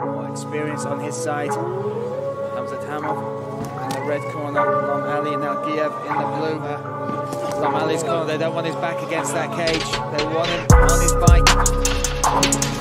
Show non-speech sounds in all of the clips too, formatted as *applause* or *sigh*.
More experience on his side. Hamzat Hamov in the red corner. Lom Ali and Algiev in the blue. Lom Ali's corner. They don't want his back against that cage. They want him on his bike.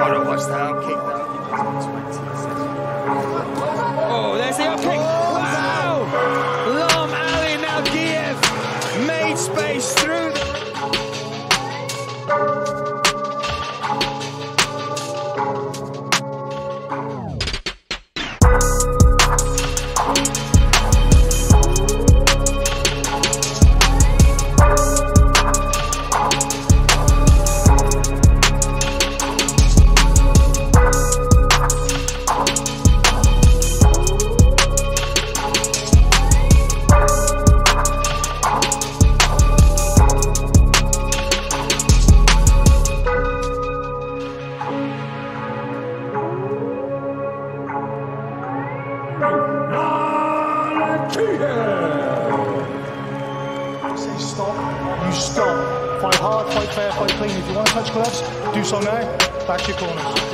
To watch the up kick though. Fair, clean. If you want to touch gloves, do so now. Back to your corners.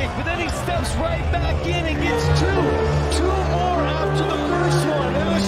Kick, but then he steps right back in and gets two. Two more after the first one.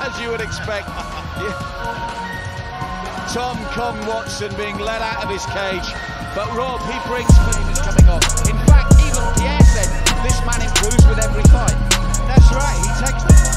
As you would expect. *laughs* Tom Kong Watson being let out of his cage. But Rob, he brings famous coming on. In fact, even Pierre said this man improves with every fight. That's right. He takes the